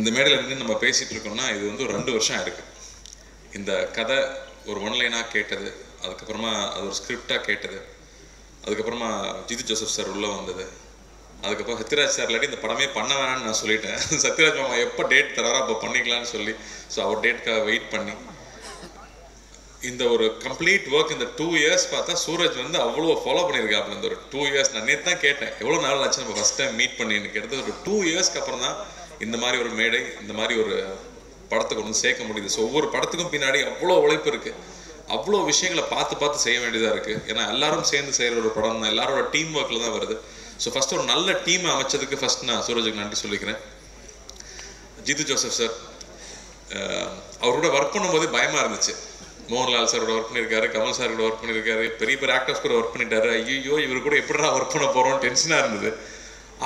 இந்த மேடையில் இருந்து நம்ம பேசிகிட்டு இருக்கோம்னா இது வந்து ஒரு ரெண்டு வருஷம் ஆயிருக்கு. இந்த கதை ஒரு ஒன்லைனாக கேட்டது அதுக்கப்புறமா அது ஒரு ஸ்கிரிப்டாக கேட்டது அதுக்கப்புறமா ஜிதி ஜோசப் சார் உள்ளே வந்தது அதுக்கப்புறம் சத்யராஜ் சார் இல்லாட்டி இந்த படமே பண்ண வேணாம்னு நான் சொல்லிட்டேன். சத்யராஜ் மாமா எப்போ டேட் தராரோ அப்போ பண்ணிக்கலாம்னு சொல்லி ஸோ அவர் டேட்க்காக வெயிட் பண்ணி. இந்த ஒரு கம்ப்ளீட் ஒர்க் இந்த டூ இயர்ஸ் பார்த்தா சூரஜ் வந்து அவ்வளோ ஃபாலோ பண்ணியிருக்காப்புல. இந்த ஒரு டூ இயர்ஸ் நான் நேற்று தான் கேட்டேன். எவ்வளோ நாள் ஆச்சு நம்ம ஃபஸ்ட் டைம் மீட் பண்ணி? எனக்கு எடுத்தது ஒரு டூ இயர்ஸ்க்கு அப்புறம் தான் இந்த மாதிரி ஒரு மேடை இந்த மாதிரி ஒரு படத்தை கொண்டு வந்து சேர்க்க முடியுது. ஸோ ஒவ்வொரு படத்துக்கும் பின்னாடி அவ்வளோ உழைப்பு இருக்கு. அவ்வளோ விஷயங்களை பார்த்து பார்த்து செய்ய வேண்டியதாக இருக்கு. ஏன்னா எல்லாரும் சேர்ந்து செய்கிற ஒரு படம் தான். எல்லாரோட டீம் ஒர்க்கில் தான் வருது. ஸோ ஃபஸ்ட் ஒரு நல்ல டீமை அமைச்சதுக்கு ஃபர்ஸ்ட் நான் சூரஜுக்கு நன்றி சொல்லிக்கிறேன். ஜித்து ஜோசப் சார் அவரோட ஒர்க் பண்ணும்போது பயமா இருந்துச்சு. மோகன்லால் சாரோட ஒர்க் பண்ணியிருக்காரு கமல் சாரோட ஒர்க் பண்ணியிருக்காரு. பெரிய பெரிய ஆக்டர்ஸ் கூட ஒர்க் பண்ணிட்டாரு. ஐயோ இவர் கூட எப்படிடா ஒர்க் பண்ண போறோம் டென்ஷனாக இருந்தது.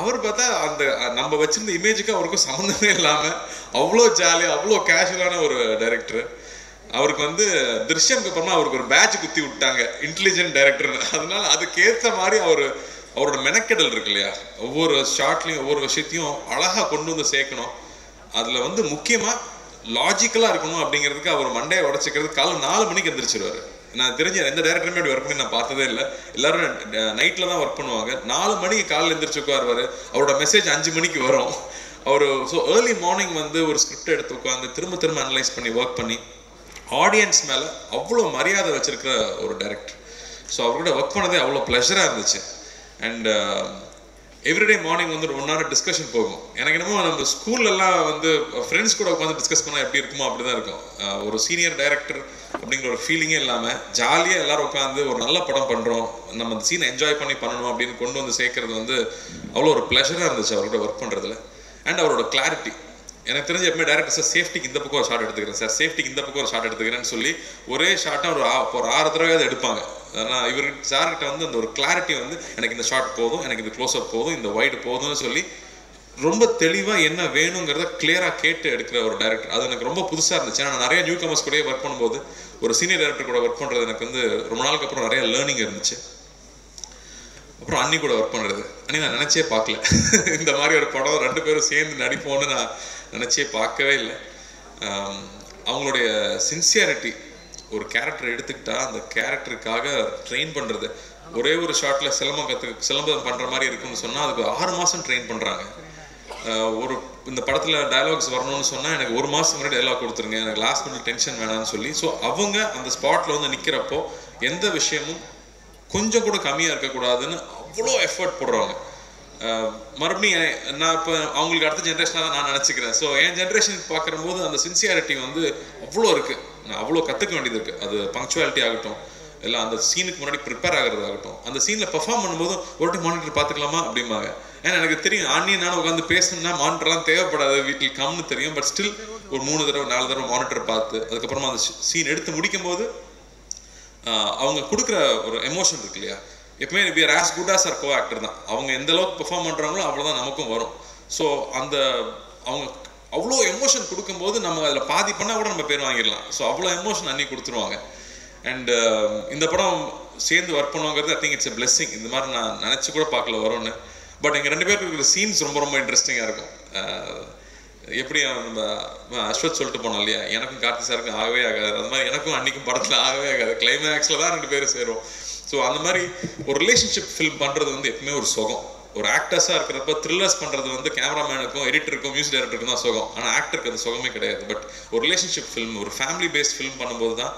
அவர் பார்த்தா அந்த நம்ம வச்சிருந்த இமேஜுக்கு அவருக்கும் சம்மந்தமே இல்லாமல் அவ்வளோ ஜாலியாக அவ்வளோ கேஷுவலான ஒரு டைரக்டர் அவருக்கு வந்து திருஷ்யம்க்கு அப்புறமா அவருக்கு ஒரு பேட்ச் குத்தி விட்டாங்க இன்டெலிஜென்ட் டைரக்டர் அதனால அதுக்கேற்ற மாதிரி அவர் அவரோட மெனக்கெடல் இருக்கு இல்லையா? ஒவ்வொரு ஷார்ட்லையும் ஒவ்வொரு விஷயத்தையும் அழகாக கொண்டு வந்து சேர்க்கணும். அதில் வந்து முக்கியமாக லாஜிக்கலாக இருக்கணும் அப்படிங்கிறதுக்கு அவர் மண்டையை உடச்சிக்கிறது காலை நாலு மணிக்கு எந்திரிச்சிருவாரு. நான் தெரிஞ்ச எந்த டேரக்டருமே அப்படி ஒர்க் பண்ணி நான் பார்த்ததே இல்லை. எல்லாரும் நைட்டில் தான் ஒர்க் பண்ணுவாங்க. நாலு மணிக்கு காலையில் எந்திரிச்சு உட்காருவார். அவரோட மெசேஜ் அஞ்சு மணிக்கு வரும். அவர் ஸோ ஏர்லி மார்னிங் வந்து ஒரு ஸ்கிரிப்ட் எடுத்து உட்காந்து திரும்ப திரும்ப அனலைஸ் பண்ணி ஒர்க் பண்ணி ஆடியன்ஸ் மேலே அவ்வளோ மரியாதை வச்சிருக்கிற ஒரு டேரக்டர் ஸோ அவர்கிட்ட ஒர்க் பண்ணதே அவ்வளோ ப்ளஷராக இருந்துச்சு. அண்ட் எவ்ரிடே மார்னிங் வந்து ஒன் ஹவர் டிஸ்கஷன் போகும். எனக்கு என்னமோ நம்ம ஸ்கூல்லலாம் வந்து ஃப்ரெண்ட்ஸ் கூட உட்காந்து டிஸ்கஸ் பண்ணால் எப்படி இருக்குமோ அப்படி தான் இருக்கும் ஒரு சீனியர் டைரக்டர் அப்படிங்கிற ஒரு ஃபீலிங்கே இல்லாமல் ஜாலியாக எல்லாரும் உட்காந்து ஒரு நல்ல படம் பண்ணுறோம் நம்ம அந்த சீனை என்ஜாய் பண்ணி பண்ணணும் அப்படின்னு கொண்டு வந்து சேர்க்கறது வந்து அவ்வளோ ஒரு ப்ளஷராக இருந்துச்சு அவர்கிட்ட ஒர்க் பண்ணுறதுல அண்ட் அவரோட கிளாரிட்டி எனக்கு தெரிஞ்ச எப்பவுமே டேரக்டர் சார் சேஃப்டிக்கு இந்த பக்கம் ஒரு ஷாட் எடுத்துக்கிறேன் சார் சேஃப்டிக்கு இந்த பக்கம் ஒரு ஷாட் எடுத்துக்கிறேன்னு சொல்லி ஒரே ஷாட்டை ஒரு ஒரு ஆறு தடவையாவது எடுப்பாங்க. ஆனால் இவர் சார்கிட்ட வந்து அந்த ஒரு கிளாரிட்டி வந்து எனக்கு இந்த ஷாட் போதும் எனக்கு இந்த க்ளோஸ்அப் போதும் இந்த வைடு போதும்னு சொல்லி ரொம்ப தெளிவாக என்ன வேணுங்கிறத கிளியராக கேட்டு எடுக்கிற ஒரு டேரக்டர் அது எனக்கு ரொம்ப புதுசாக இருந்துச்சு. ஏன்னா நான் நிறைய நியூ கமர்ஸ் கூட ஒர்க் பண்ணும்போது ஒரு சீனியர் டேரக்டர் கூட ஒர்க் பண்ணுறது எனக்கு வந்து ரொம்ப நாளுக்கு அப்புறம் நிறைய லேர்னிங் இருந்துச்சு. அப்புறம் அண்ணி கூட ஒர்க் பண்ணுறது அண்ணி நான் நினச்சே பார்க்கல. இந்த மாதிரி ஒரு படம் ரெண்டு பேரும் சேர்ந்து நடிப்போம்னு நான் நினச்சே பார்க்கவே இல்லை. அவங்களுடைய சின்சியாரிட்டி ஒரு கேரக்டர் எடுத்துக்கிட்டா அந்த கேரக்டருக்காக ட்ரெயின் பண்ணுறது ஒரே ஒரு ஷாட்டில் சிலம்பம் கற்று சிலம்பம் பண்ணுற மாதிரி இருக்குன்னு சொன்னால் அதுக்கு ஆறு மாதம் ட்ரெயின் பண்ணுறாங்க ஒரு இந்த படத்தில் டயலாக்ஸ் வரணும்னு சொன்னால் எனக்கு ஒரு மாதம் முன்னாடி டைலாக் கொடுத்துருங்க. எனக்கு லாஸ்ட் மினிட் டென்ஷன் வேணாம்னு சொல்லி. ஸோ அவங்க அந்த ஸ்பாட்டில் வந்து நிற்கிறப்போ எந்த விஷயமும் கொஞ்சம் கூட கம்மியாக இருக்கக்கூடாதுன்னு அவ்வளோ எஃபர்ட் போடுறாங்க. மறுபடியும் நான் இப்போ அவங்களுக்கு அடுத்த ஜென்ரேஷனாக தான் நான் நினச்சிக்கிறேன். ஸோ என் ஜென்ரேஷன் பார்க்குறம்போது அந்த சின்சியாரிட்டி வந்து அவ்வளோ இருக்குது நான் அவ்வளோ கற்றுக்க வேண்டியது இருக்குது அது பங்க்சுவாலிட்டி ஆகட்டும் இல்லை அந்த சீனுக்கு முன்னாடி ப்ரிப்பேர் ஆகிறதாகட்டும். அந்த சீனில் பெர்ஃபார்ம் பண்ணும்போது ஒரு டைம் மானிட்டர் பார்த்துக்கலாமா அப்படிம்பாங்க. ஏன்னா எனக்கு தெரியும் ஆன்லைன் நானும் உட்காந்து பேசணும்னா மானிட்டர்லாம் தேவைப்படாது. வீட்டில் கம்னு தெரியும். பட் ஸ்டில் ஒரு மூணு தடவை நாலு தடவை மானிட்டர் பார்த்து அதுக்கப்புறமா அந்த சீன் எடுத்து முடிக்கும் போது அவங்க கொடுக்குற ஒரு எமோஷன் இருக்கு இல்லையா? எப்பவுமே we are good good as co actor தான். அவங்க எந்த அளவுக்கு பெர்ஃபார்ம் பண்ணுறாங்களோ அவ்வளோதான் நமக்கும் வரும். ஸோ அந்த அவங்க அவ்வளோ எமோஷன் கொடுக்கும்போது நம்ம அதில் பாதி பண்ணால் கூட நம்ம பேர் வாங்கிடலாம். ஸோ அவ்வளோ எமோஷன் அன்னி கொடுத்துருவாங்க. அண்ட் um, இந்த படம் சேர்ந்து work பண்ணுவாங்கிறது I think it's a blessing இந்த மாதிரி நான் நினச்சி கூட பார்க்கல வரும்னு. பட் எங்கள் ரெண்டு பேருக்கு இருக்கிற சீன்ஸ் ரொம்ப ரொம்ப இன்ட்ரெஸ்டிங்காக இருக்கும். எப்படி நம்ம அஸ்வத் சொல்லிட்டு போனோம் இல்லையா? எனக்கும் கார்த்தி சாருக்கும் ஆகவே ஆகாது. அது மாதிரி எனக்கும் அன்னைக்கும் படத்தில் ஆகவே ஆகாது. கிளைமேக்ஸில் தான் ரெண்டு பேரும் சேரும் ஸோ அந்த மாதிரி ஒரு ரிலேஷன்ஷிப் ஃபில்ம் பண்ணுறது வந்து எப்பவுமே ஒரு சுகம். ஒரு ஆக்டர்ஸாக இருக்கிறப்ப த்ரில்லர்ஸ் பண்ணுறது வந்து கேமராமேனுக்கும் எடிட்டருக்கும் மியூசிக் டைரக்டருக்கும் தான் சுகம். ஆனால் ஆக்டருக்கு அது சுகமே கிடையாது. பட் ஒரு ரிலேஷன்ஷிப் ஃபில்ம் ஒரு ஃபேமிலி பேஸ்ட் ஃபில்ம் பண்ணும்போது தான்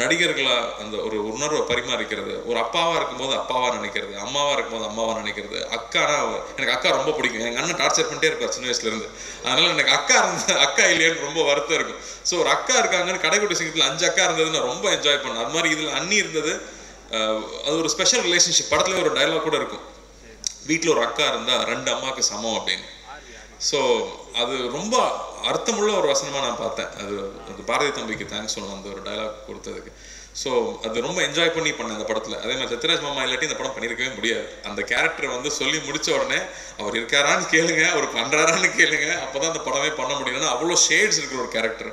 நடிகர்களாக அந்த ஒரு உணர்வை பரிமாறிக்கிறது. ஒரு அப்பாவாக இருக்கும்போது அப்பாவாக நினைக்கிறது அம்மாவாக இருக்கும்போது அம்மாவாக நினைக்கிறது. அக்கானா எனக்கு அக்கா ரொம்ப பிடிக்கும். எங்கள் அண்ணன் டார்ச்சர் பண்ணிட்டே இருப்பார் சின்ன வயசுலேருந்து அதனால் எனக்கு அக்கா இருந்த அக்கா இல்லையேன்னு ரொம்ப வருத்தம் இருக்கும். ஸோ ஒரு அக்கா இருக்காங்கன்னு கடைக்குட்டி சிங்கத்தில் அஞ்சு அக்கா இருந்தது நான் ரொம்ப என்ஜாய் பண்ணேன் அது மாதிரி இதில் அண்ணி இருந்தது அது ஒரு ஸ்பெஷல் ரிலேஷன்ஷிப் படத்துல ஒரு டயலாக் கூட இருக்கும். வீட்டில் ஒரு அக்கா இருந்தால் ரெண்டு அம்மாவுக்கு சமம் அப்படின்னு. ஸோ அது ரொம்ப அர்த்தமுள்ள ஒரு வசனமாக நான் பார்த்தேன். அது அது பாரதி தம்பிக்கு தேங்க்ஸ் சொல்லணும். அந்த ஒரு டைலாக் கொடுத்ததுக்கு. ஸோ அது ரொம்ப என்ஜாய் பண்ணி பண்ணேன் அந்த படத்தில். அதே மாதிரி சத்யராஜ் மாமா இல்லாட்டி இந்த படம் பண்ணியிருக்கவே முடியாது. அந்த கேரக்டர் வந்து சொல்லி முடிச்ச உடனே அவர் இருக்காரான்னு கேளுங்க. அவர் பண்ணுறாரான்னு கேளுங்க. அப்போ தான் அந்த படமே பண்ண முடியும்னா அவ்வளோ ஷேட்ஸ் இருக்கிற ஒரு கேரக்டர்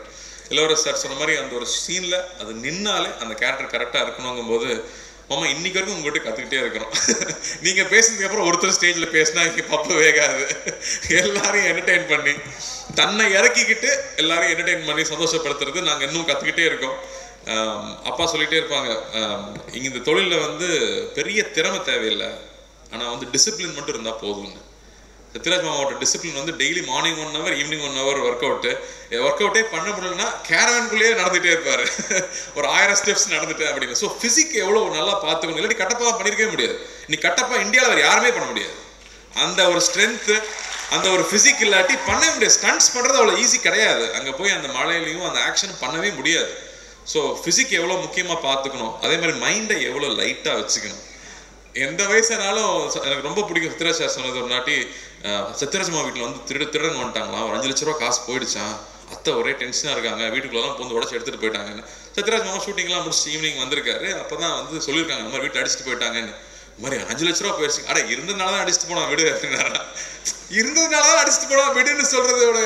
இளவரசர் சார் சொன்ன மாதிரி அந்த ஒரு சீனில் அது நின்னாலே அந்த கேரக்டர் கரெக்டாக இருக்கணுங்கும் போது மாமா இன்னைக்கு வரைக்கும் உங்ககிட்ட கற்றுக்கிட்டே இருக்கிறோம் நீங்கள் பேசினதுக்கப்புறம் ஒருத்தர் ஸ்டேஜில் பேசினா இங்கே பப்பு வேகாது. எல்லாரையும் என்டர்டெயின் பண்ணி தன்னை இறக்கிக்கிட்டு எல்லாரையும் என்டர்டெயின் பண்ணி சந்தோஷப்படுத்துறது நாங்கள் இன்னும் கற்றுக்கிட்டே இருக்கோம். அப்பா சொல்லிட்டே இருப்பாங்க இங்கே இந்த தொழிலில் வந்து பெரிய திறமை தேவையில்லை. ஆனால் வந்து டிசிப்ளின் மட்டும் இருந்தால் போதும்னு. சத்யராஜ் மாமாவோட டிசிப்ளின் வந்து daily morning one hour evening one hour work out work அவுட்டே பண்ண முடியலன்னா கேரவன்குள்ளேயே நடந்துகிட்டே இருப்பார். ஒரு ஆயிரம் ஸ்டெப்ஸ் நடந்துட்டு அப்படின்னு. ஸோ ஃபிசிக் எவ்வளோ நல்லா பார்த்துக்கணும். இல்லாட்டி கட்டப்பா பண்ணியிருக்கவே முடியாது. நீ கட்டப்பா இந்தியாவில் வேறு யாருமே பண்ண முடியாது. அந்த ஒரு ஸ்ட்ரென்த்து அந்த ஒரு ஃபிசிக் இல்லாட்டி பண்ணவே முடியாது. ஸ்டண்ட்ஸ் பண்ணுறது அவ்வளோ ஈஸி கிடையாது. அங்கே போய் அந்த மழையிலையும் அந்த ஆக்ஷன் பண்ணவே முடியாது. ஸோ ஃபிசிக் எவ்வளோ முக்கியமாக பார்த்துக்கணும். அதே மாதிரி மைண்டை எவ்வளோ லைட்டாக வச்சுக்கணும். எந்த வயசானாலும் எனக்கு ரொம்ப பிடிக்கும். சித்திராஜ் சார் சொன்னது ஒரு நாட்டி அஹ், அம்மா வீட்டில் வந்து திருட திருடன் வந்துட்டாங்களாம் ஒரு அஞ்சு லட்ச ரூபா காசு போயிடுச்சான் அத்தை ஒரே டென்ஷனாக இருக்காங்க. வீட்டுக்குள்ளெல்லாம் பூந்து உடச்சி எடுத்துகிட்டு போயிட்டாங்கன்னு. சத்யராஜ் மாமா ஷூட்டிங்லாம் முடிச்சு ஈவினிங் வந்திருக்காரு. அப்போ தான் வந்து சொல்லியிருக்காங்க இந்த மாதிரி வீட்டில் அடிச்சுட்டு போயிட்டாங்கன்னு. இந்த மாதிரி அஞ்சு லட்ச ரூபா போயிடுச்சு அட இருந்ததுனால தான் அடிச்சுட்டு போனா விடு. அப்படின்னாரா இருந்ததுனால தான் அடிச்சுட்டு போனா விடுன்னு சொல்கிறதோட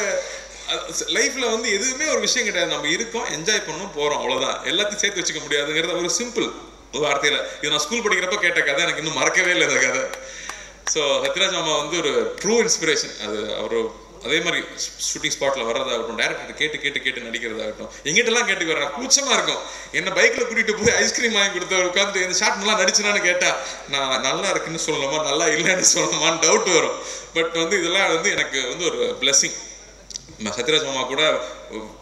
லைஃப்பில் வந்து எதுவுமே ஒரு விஷயம் கிடையாது. நம்ம இருக்கோம் என்ஜாய் பண்ணோம் போகிறோம் அவ்வளோதான் எல்லாத்தையும் சேர்த்து வச்சுக்க முடியாதுங்கிறது ஒரு சிம்பிள் வார்த்தையில் இது நான் ஸ்கூல் படிக்கிறப்ப கேட்ட கதை எனக்கு இன்னும் மறக்கவே இல்லை இந்த கதை. ஸோ ஹத்ராஜ் மாமா வந்து ஒரு ட்ரூ இன்ஸ்பிரேஷன் அது அவர் அதே மாதிரி ஷூட்டிங் ஸ்பாட்டில் வர்றதாகட்டும் டேரக்டர் கேட்டு கேட்டு கேட்டு நடிக்கிறதாகட்டும் எங்கிட்டலாம் கேட்டு வர்றேன் கூச்சமாக இருக்கும். என்ன பைக்கில் கூட்டிகிட்டு போய் ஐஸ்கிரீம் வாங்கி கொடுத்து உட்காந்து இந்த ஷாட் நல்லா நடிச்சுனான்னு கேட்டால் நான் நல்லா இருக்குன்னு சொல்லணுமா? நல்லா இல்லைன்னு சொல்லணுமான்னு டவுட் வரும். பட் வந்து இதெல்லாம் வந்து எனக்கு வந்து ஒரு பிளெஸிங் சத்யராஜ் மாமா கூட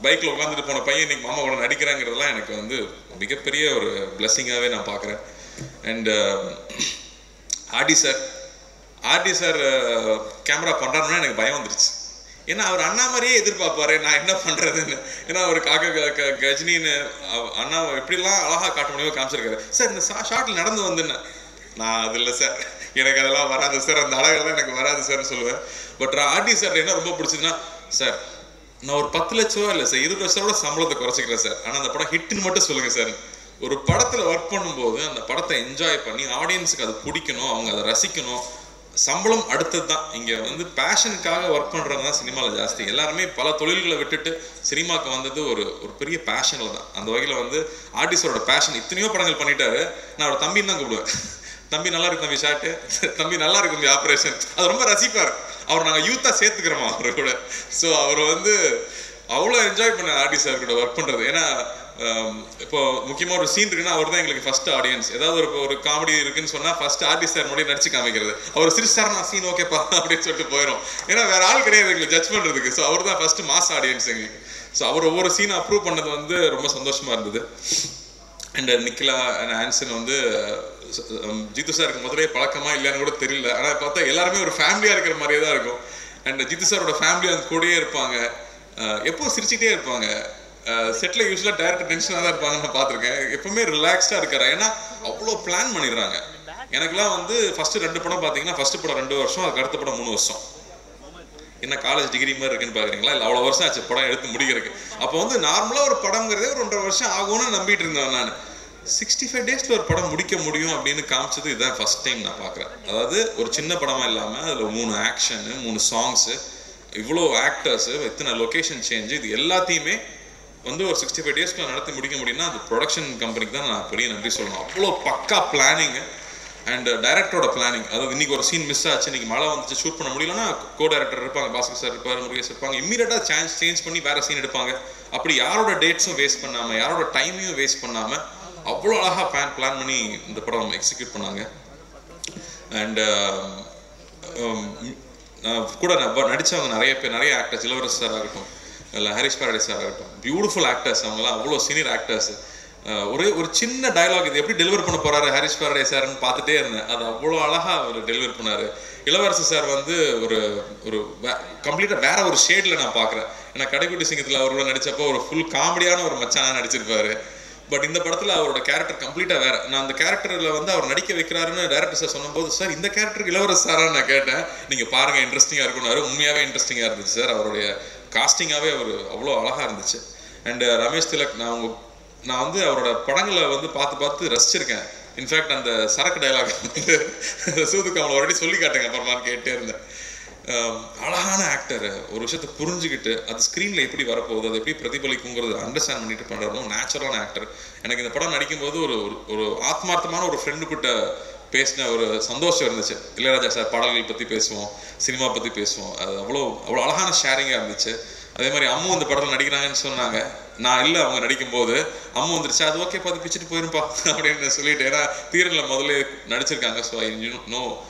பைக்கில் உட்காந்துட்டு போன பையன் இன்னைக்கு மாமா கூட நடிக்கிறாங்கிறதுலாம் எனக்கு வந்து மிகப்பெரிய ஒரு பிளஸ்ஸிங்காகவே நான் பார்க்குறேன். And um, R D sir R D sir camera பண்ணுறாருன்னா எனக்கு பயம் வந்துருச்சு. ஏன்னா அவர் அண்ணா மாதிரியே எதிர்பார்ப்பாரு நான் என்ன பண்ணுறதுன்னு ஏன்னா அவர் காக்க க- க- கஜினின்னு அண்ணா எப்படிலாம் அழகாக காட்ட முடியுமோ காமிச்சிருக்காரு. சார் இந்த ஷார்ட்டில் நடந்து வந்துன்னு. நான் அது இல்லை சார். எனக்கு அதெல்லாம் வராது சார். அந்த அழகெல்லாம் எனக்கு வராது சார்னு சொல்லுவேன். பட் ஆர்டி சார் என்ன ரொம்ப பிடிச்சதுன்னா சார் நான் ஒரு பத்து லட்ச ரூபா இல்லை சார் இருபது லட்ச ரூபா சம்பளத்தை குறைச்சிக்கிறேன் சார். ஆனால் அந்த படம் ஹிட்னு மட்டும் சொல்லுங்கள் சார். ஒரு படத்தில் ஒர்க் பண்ணும்போது அந்த படத்தை என்ஜாய் பண்ணி ஆடியன்ஸுக்கு அது பிடிக்கணும் அவங்க அதை ரசிக்கணும். சம்பளம் அடுத்தது தான். இங்கே வந்து பேஷனுக்காக ஒர்க் பண்ணுறவங்க தான் சினிமாவில் ஜாஸ்தி. எல்லாருமே பல தொழில்களை விட்டுட்டு சினிமாவுக்கு வந்தது ஒரு ஒரு பெரிய பேஷனில் தான். அந்த வகையில் வந்து ஆர்டிஸ்டரோட பேஷன் இத்தனையோ படங்கள் பண்ணிட்டாரு. நான் அவரோட தம்பின்னு தான் கூப்பிடுவேன். தம்பி நல்லா இருக்கு தம்பி ஷாட்டு தம்பி நல்லா இருக்கு தம்பி ஆப்ரேஷன் அது ரொம்ப ரசிப்பார். அவர் நாங்கள் யூத்தாக சேர்த்துக்கிறோமா அவர் கூட. ஸோ அவர் வந்து அவ்வளோ என்ஜாய் பண்ண ஆர்டிஸ்டாக சார் கூட ஒர்க் பண்ணுறது ஏன்னா இப்போ முக்கியமாக ஒரு சீன் இருக்குன்னா அவர் தான் எங்களுக்கு ஃபர்ஸ்ட் ஆடியன்ஸ் ஏதாவது ஒரு ஒரு காமெடி இருக்குன்னு சொன்னால் ஃபர்ஸ்ட் ஆர்டிஸ்ட் சார் முன்னாடி நடிச்சு காமிக்கிறது. அவர் சிரிச்சார் நான் சீன் ஓகேப்பா அப்படின்னு சொல்லிட்டு போயிடும் ஏன்னா வேற ஆள் கிடையாது எங்களுக்கு ஜட்ஜ் பண்ணுறதுக்கு ஸோ அவர் தான் ஃபர்ஸ்ட் மாஸ் ஆடியன்ஸ் எங்களுக்கு. ஸோ அவர் ஒவ்வொரு சீனை அப்ரூவ் பண்ணது வந்து ரொம்ப சந்தோஷமாக இருந்தது. அண்ட் நிக்கிலா அண்ட் ஆன்சன் வந்து ஜித்து சாருக்கு முதலே பழக்கமா இல்லைன்னு கூட தெரியல. ஆனால் பார்த்தா எல்லாருமே ஒரு ஃபேமிலியாக இருக்கிற மாதிரியே தான் இருக்கும். அண்ட் ஜித்து சாரோட ஃபேமிலி அந்த கூடயே இருப்பாங்க. எப்போ எப்பவும் சிரிச்சுட்டே இருப்பாங்க. செட்டில் யூஸ்வலாக டேரக்டர் டென்ஷனாக தான் இருப்பாங்க நான் பார்த்துருக்கேன். எப்பவுமே ரிலாக்ஸ்டாக இருக்காரு. ஏன்னா அவ்வளோ பிளான் பண்ணிடுறாங்க. எனக்குலாம் வந்து ஃபர்ஸ்ட் ரெண்டு படம் பார்த்தீங்கன்னா ஃபர்ஸ்ட் படம் ரெண்டு வருஷம் அதுக்கு அடுத்த படம் மூணு வருஷம். என்ன காலேஜ் டிகிரி மாதிரி இருக்குன்னு பாக்குறீங்களா இல்லை அவ்வளோ வருஷம் ஆச்சு படம் எடுத்து முடிக்கிறதுக்கு. அப்போ வந்து நார்மலாக ஒரு படம்ங்கிறதே ஒரு ஒன்றரை வருஷம் ஆகும்னு நம்பிட்டு இருந்தேன் நான். சிக்ஸ்டி ஃபைவ் டேஸில் ஒரு படம் முடிக்க முடியும் அப்படின்னு காமிச்சது இதுதான் ஃபஸ்ட் டைம் நான் பார்க்குறேன். அதாவது ஒரு சின்ன படமாக இல்லாமல் அதில் மூணு ஆக்ஷனு மூணு சாங்ஸு இவ்வளோ ஆக்டர்ஸு இத்தனை லொக்கேஷன் சேஞ்சு இது எல்லாத்தையுமே வந்து ஒரு சிக்ஸ்டி ஃபைவ் டேஸ்க்கு நடத்தி முடிக்க முடியும்னா அது ப்ரொடக்ஷன் கம்பெனிக்கு தான் நான் பெரிய நன்றி சொல்லணும். அவ்வளோ பக்கா பிளானிங்கு அண்ட் டைரக்டரோட பிளானிங் அதாவது இன்னைக்கு ஒரு சீன் மிஸ் ஆச்சு இன்னைக்கு மழை வந்துச்சு ஷூட் பண்ண முடியலன்னா கோ டைரக்டர் இருப்பாங்க பாஸ்கர் சார் இருப்பார் முருகேஷ் இருப்பாங்க. இம்மீடியட்டாக சேஞ்ச் சேஞ்ச் பண்ணி வேறு சீன் எடுப்பாங்க. அப்படி யாரோட டேட்ஸும் வேஸ்ட் பண்ணாமல் யாரோட டைமையும் வேஸ்ட் பண்ணாமல் அவ்வளோ அழகாக பிளான் பிளான் பண்ணி இந்த படம் எக்ஸிக்யூட் பண்ணாங்க. அண்டு um, um, கூட நடித்தவங்க நடிச்சவங்க நிறைய பேர் நிறைய ஆக்டர்ஸ் இளவரசர் சார் ஆகட்டும் இல்லை ஹரிஷ் பாரடே சார் ஆகட்டும் பியூட்டிஃபுல் ஆக்டர்ஸ் அவங்களாம் அவ்வளோ சீனியர் ஆக்டர்ஸ் ஒரே ஒரு சின்ன டயலாக் இது எப்படி டெலிவர் பண்ண போறாரு ஹரிஷ் பாரடே சார்னு பார்த்துட்டே இருந்தேன். அது அவ்வளோ அழகா அவர் டெலிவர் பண்ணாரு. இளவரசர் சார் வந்து ஒரு ஒரு கம்ப்ளீட்டாக வேற ஒரு ஷேடில் நான் பார்க்குறேன். ஏன்னா கடைக்குட்டி சிங்கத்தில் அவரோட நடித்தப்போ ஒரு ஃபுல் காமெடியான ஒரு மச்சானாக நடிச்சிருப்பாரு. பட் இந்த படத்தில் அவரோட கேரக்டர் கம்ப்ளீட்டாக வேற. நான் அந்த கேரக்டரில் வந்து அவர் நடிக்க வைக்கிறாருன்னு டேரக்டர் சார் சொன்னபோது சார் இந்த கேரக்டருக்கு இளவரசர் சாரான்னு நான் கேட்டேன். நீங்க பாருங்க இன்ட்ரெஸ்டிங்காக இருக்குன்னு உண்மையாகவே இன்ட்ரெஸ்டிங்காக இருந்துச்சு சார் அவருடைய காஸ்டிங்காவே அவர் அவ்வளோ அழகா இருந்துச்சு. அண்ட் uh, ரமேஷ் திலக் நான் உங்க நான் வந்து அவரோட படங்களை வந்து பார்த்து பார்த்து ரசிச்சிருக்கேன். இன்ஃபேக்ட் அந்த சரக்கு டைலாக் வந்து சூது கமல் ஆல்ரெடி சொல்லி காட்டுங்க அப்புறமா கேட்டே இருந்தேன். அழகான ஆக்டர் ஒரு விஷயத்தை புரிஞ்சுக்கிட்டு அது ஸ்க்ரீனில் எப்படி வரப்போகுது அது எப்படி பிரதிபலிக்குங்கிறது அண்டர்ஸ்டாண்ட் பண்ணிட்டு பண்ணுறதும் நேச்சுரலான ஆக்டர் எனக்கு இந்த படம் நடிக்கும்போது ஒரு ஒரு- ஒரு ஆத்மார்த்தமான ஒரு ஃப்ரெண்டு கிட்ட பேசின ஒரு சந்தோஷம் இருந்துச்சு. இளையராஜா சார் பாடல்கள் பற்றி பேசுவோம் சினிமா பற்றி பேசுவோம். அது அவ்வளோ அவ்வளோ அழகான ஷேரிங்காக இருந்துச்சு. அதே மாதிரி அம்மு இந்த படத்தில் நடிக்கிறாங்கன்னு சொன்னாங்க. நான் இல்லை அவங்க நடிக்கும்போது அம்மு வந்துருச்சு. அது ஓகே பார்த்து பிச்சுட்டு போயிருப்பா அப்படின்னு சொல்லிட்டு. ஏன்னா தீரனில் முதல்ல நடிச்சிருக்காங்க. So I know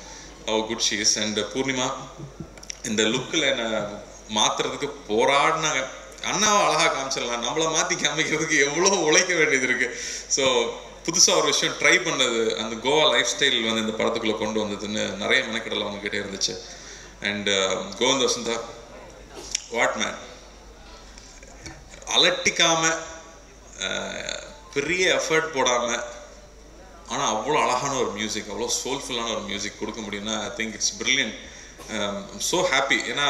how good she's and Poornima இந்த லுக்கில் என்னை மாற்றுறதுக்கு போராடினாங்க. அண்ணாவை அழகாக காமிச்சிடலாம். நம்மளை மாற்றி காமிக்கிறதுக்கு எவ்வளோ உழைக்க வேண்டியது இருக்குது ஸோ புதுசாக ஒரு விஷயம் ட்ரை பண்ணது அந்த கோவா லைஃப் ஸ்டைல் வந்து இந்த படத்துக்குள்ளே கொண்டு வந்ததுன்னு நிறைய மெனக்கடல் அவங்க கிட்டே இருந்துச்சு. And um, Govind Vasantha what man அலட்டிக்காம பெரிய எஃபர்ட் போடாமல் ஆனால் அவ்வளோ அழகான ஒரு மியூசிக் அவ்வளோ சோல்ஃபுல்லான ஒரு மியூசிக் கொடுக்க முடியும்னா I think it's brilliant Um, so happy ஏன்னா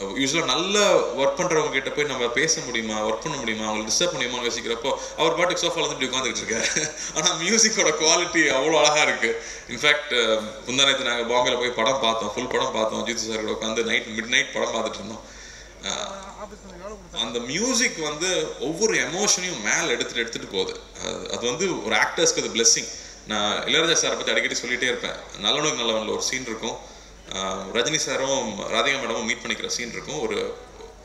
uh, யூஸ்வலாக நல்ல ஒர்க் பண்ணுறவங்க கிட்ட போய் நம்ம பேச முடியுமா ஒர்க் பண்ண முடியுமா அவங்களை டிஸ்டர்ப் முடியுமான்னு யோசிக்கிறப்போ அவர் பாட்டுக்கு சோஃபாவில் வந்து இப்படி உட்காந்துட்டு இருக்காரு. ஆனால் மியூசிக்கோட குவாலிட்டி அவ்வளோ அழகாக இருக்குது இன்ஃபேக்ட் um, முந்தானத்து நாங்கள் பாம்பேல போய் படம் பார்த்தோம் ஃபுல் படம் பார்த்தோம். ஜித்து சார் கூட உட்காந்து நைட் மிட் நைட் படம் பார்த்துட்டு இருந்தோம். Uh, அந்த மியூசிக் வந்து ஒவ்வொரு எமோஷனையும் மேலே எடுத்துகிட்டு எடுத்துகிட்டு போகுது. அது அது வந்து ஒரு ஆக்டர்ஸ்க்கு அது பிளெஸ்ஸிங் நான் இளையராஜா சாரை பற்றி அடிக்கடி சொல்லிகிட்டே இருப்பேன். நல்லவனுக்கு நல்லவனில் ஒரு சீன் இருக்கும். ரஜினி சாரும் ராதிகா மேடமும் மீட் பண்ணிக்கிற சீன் இருக்கும். ஒரு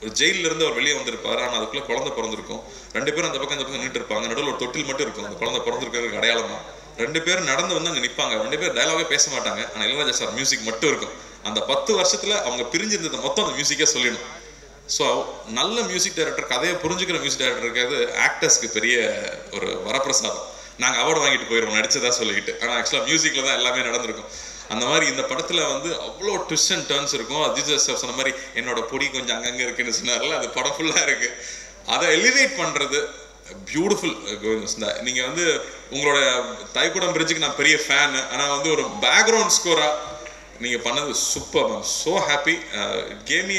ஒரு ஜெயில்ல இருந்து அவர் வெளியே வந்திருப்பாரு. ஆனால் அதுக்குள்ள குழந்தை பிறந்திருக்கும். ரெண்டு பேரும் அந்த பக்கம் இந்த பக்கம் நின்று இருப்பாங்க. நடுவில் ஒரு தொட்டில் மட்டும் இருக்கும். அந்த குழந்தை பிறந்திருக்கிறதுக்கு அடையாளமா? ரெண்டு பேரும் நடந்து வந்து அங்கே நிற்பாங்க ரெண்டு பேரும் டயலாகே பேச மாட்டாங்க. ஆனால் இளையராஜா சார் மியூசிக் மட்டும் இருக்கும். அந்த பத்து வருஷத்துல அவங்க பிரிஞ்சிருந்ததை மொத்தம் அந்த மியூசிக்கே சொல்லிடும் ஸோ நல்ல மியூசிக் டைரக்டர் கதையை புரிஞ்சுக்கிற மியூசிக் டைரக்டர் இருக்கிறது ஆக்டர்ஸ்க்கு பெரிய ஒரு வரப்பிரசாதம். நாங்கள் அவார்டு வாங்கிட்டு போயிடுவோம் நடிச்சதா சொல்லிக்கிட்டு. ஆனால் ஆக்சுவலாக மியூசிக்கில் தான் எல்லாமே நடந்திருக்கும். அந்த மாதிரி இந்த படத்தில் வந்து அவ்வளோ ட்விஸ்ட் அண்ட் டர்ன்ஸ் இருக்கும். அஜித் சார் சொன்ன மாதிரி என்னோட பொடி கொஞ்சம் அங்கங்கே இருக்குன்னு சொன்னார்ல அது படம் ஃபுல்லாக இருக்கு. அதை எலிவேட் பண்ணுறது பியூட்டிஃபுல் கோவிந்த் நீங்கள் வந்து உங்களோட தைக்குடம் பிரிட்ஜுக்கு நான் பெரிய ஃபேன் ஆனால் வந்து ஒரு பேக்ரவுண்ட் ஸ்கோராக நீங்கள் பண்ணது super ma'am so happy came me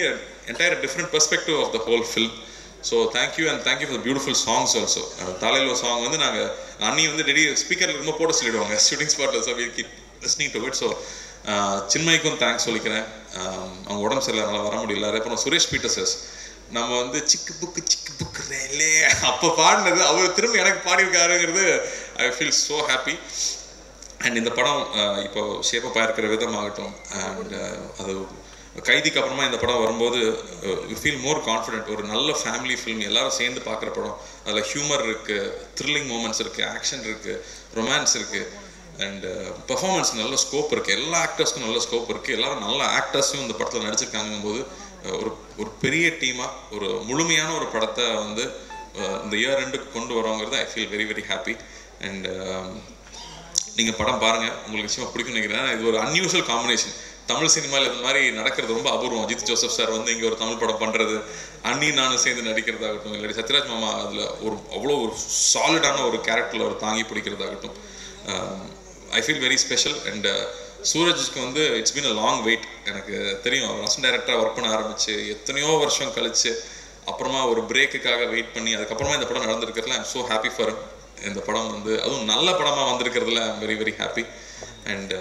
entire different perspective of the whole film so thank you and thank you for beautiful songs also தலையில் சாங் வந்து நாங்கள் அன்னி வந்து டெடி ஸ்பீக்கரில் ரொம்ப போட சொல்லிடுவாங்க ஷூட்டிங் ஸ்பாட்டில் sir we listening to it so சின்மய்க்கும் thanks சொல்லிக்கிறேன். Um, அவங்க உடம்பு சரியில்லை அதனால் வர முடியல. அப்புறம் சுரேஷ் பீட்டர்சஸ் நம்ம வந்து சிக்கு புக்கு சிக்கு புக்கு ரேலே அப்போ பாடினது அவர் திரும்ப எனக்கு பாடியிருக்காருங்கிறது I feel so happy and இந்த படம் uh, இப்போ ஷேப்பப்பாக இருக்கிற விதமாகட்டும் அண்ட் uh, அது கைதிக்கு அப்புறமா இந்த படம் வரும்போது யூ ஃபீல் மோர் கான்ஃபிடென்ட் ஒரு நல்ல ஃபேமிலி ஃபிலிம் எல்லாரும் சேர்ந்து பார்க்குற படம். அதில் ஹியூமர் இருக்குது த்ரில்லிங் மூமெண்ட்ஸ் இருக்குது ஆக்ஷன் இருக்குது ரொமான்ஸ் இருக்குது அண்ட் uh, பெர்ஃபார்மன்ஸ் நல்ல ஸ்கோப் இருக்குது எல்லா ஆக்டர்ஸ்க்கும் நல்ல ஸ்கோப் இருக்குது எல்லாரும் நல்ல ஆக்டர்ஸும் இந்த படத்தில் நடிச்சிருக்காங்கும் போது ஒரு ஒரு பெரிய டீமாக ஒரு முழுமையான ஒரு படத்தை வந்து இந்த இயர் ரெண்டுக்கு கொண்டு வரோங்கிறது I feel very very happy and நீங்கள் படம் பாருங்கள் உங்களுக்கு நிச்சயமாக பிடிக்கும் நினைக்கிறேன். இது ஒரு அன்யூஷுவல் காம்பினேஷன் தமிழ் சினிமாவில் இந்த மாதிரி நடக்கிறது ரொம்ப அபூர்வம். அஜித் ஜோசப் சார் வந்து இங்கே ஒரு தமிழ் படம் பண்ணுறது அண்ணி நானும் சேர்ந்து நடிக்கிறதாகட்டும் இல்லாட்டி சத்யராஜ் மாமா அதில் ஒரு அவ்வளோ ஒரு சாலிடான ஒரு கேரக்டரில் ஒரு தாங்கி பிடிக்கிறதாகட்டும். Um, I feel very special and சூரஜுக்கு வந்து it's been a long wait எனக்கு தெரியும். அவர் அசன் டைரக்டராக ஒர்க் பண்ண ஆரம்பிச்சு எத்தனையோ வருஷம் கழிச்சு அப்புறமா ஒரு பிரேக்குக்காக வெயிட் பண்ணி அதுக்கப்புறமா இந்த படம் நடந்திருக்கிறதுல ஐம் ஸோ ஹாப்பி ஃபார் இந்த படம் வந்து அதுவும் நல்ல படமாக வந்திருக்கிறதுல I'm very very happy and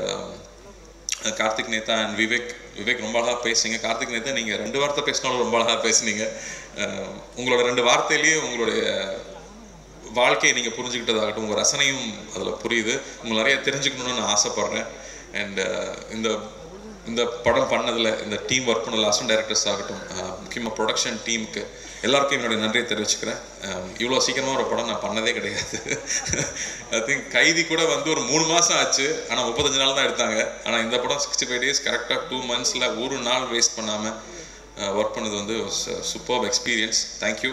Karthik Netha and Vivek Vivek ரொம்ப அழகாக பேசுங்க கார்த்திக் நேதா நீங்கள் ரெண்டு வார்த்தை பேசினாலும் ரொம்ப அழகாக பேசுனீங்க. உங்களோட ரெண்டு வார்த்தையிலேயே உங்களுடைய வாழ்க்கையை நீங்கள் புரிஞ்சுக்கிட்டதாகட்டும் உங்கள் ரசனையும் அதில் புரியுது. உங்களை நிறைய தெரிஞ்சுக்கணும்னு நான் ஆசைப்பட்றேன். அண்டு uh, இந்த இந்த படம் பண்ணதில் இந்த டீம் ஒர்க் பண்ண அசன் டைரக்டர்ஸ் ஆகட்டும் uh, முக்கியமாக ப்ரொடக்ஷன் டீமுக்கு எல்லாருக்கும் என்னுடைய நன்றியை தெரிவிச்சுக்கிறேன். Um, இவ்வளோ சீக்கிரமாக ஒரு படம் நான் பண்ணதே கிடையாது. ஐ திங்க் கைதி கூட வந்து ஒரு மூணு மாதம் ஆச்சு. ஆனால் முப்பத்தஞ்சு நாள் தான் எடுத்தாங்க. ஆனால் இந்த படம் சிக்ஸ்டி ஃபைவ் டேஸ் கரெக்டாக டூ மந்த்ஸில் ஒரு நாள் வேஸ்ட் பண்ணாமல் ஒர்க் பண்ணது வந்து சூப்பர் எக்ஸ்பீரியன்ஸ் தேங்க்யூ